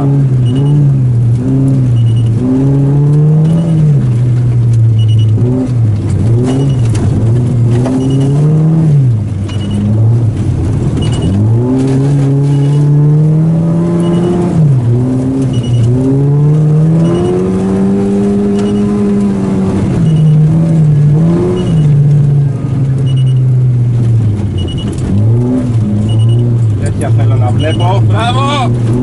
300 μέτρα. Τέτοια θέλω να βλέπω. Μπράβο!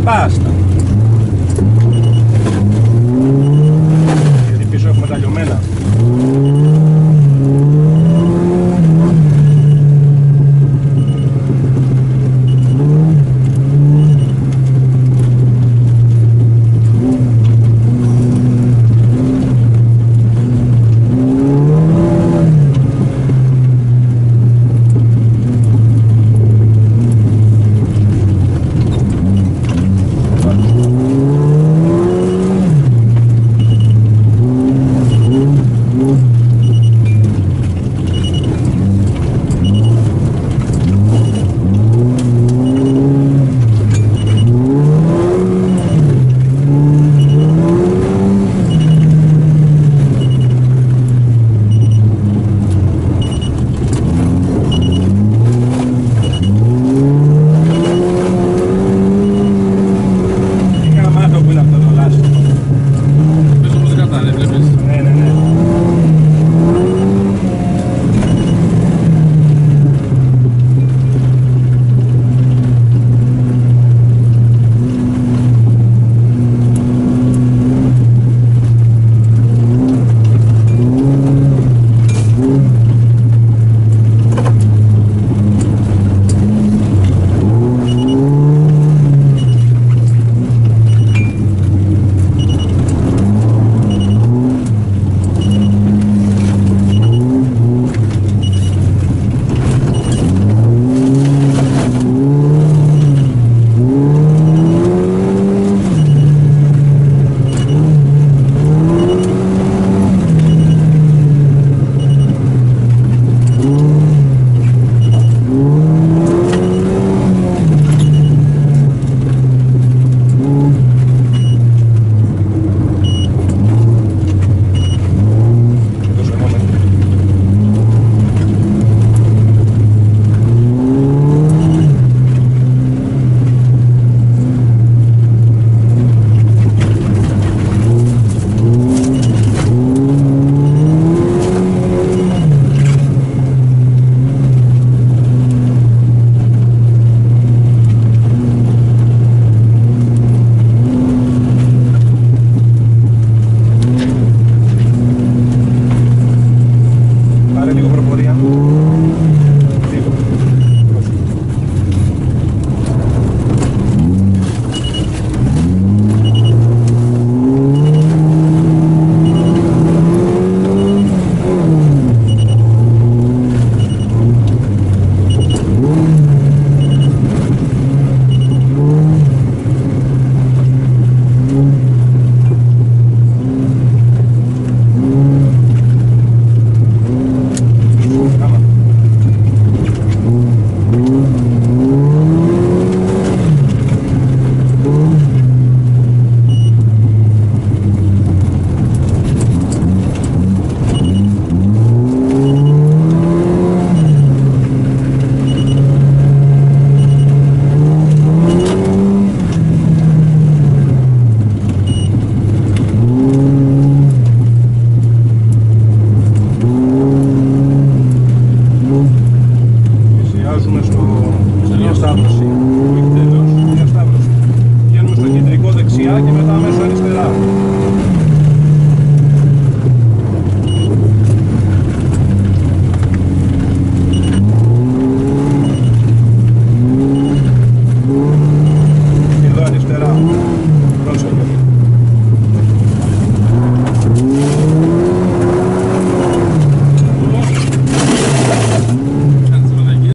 Μπάστα, μπάστα. Γιατί πίσω έχουμε τα λιωμένα.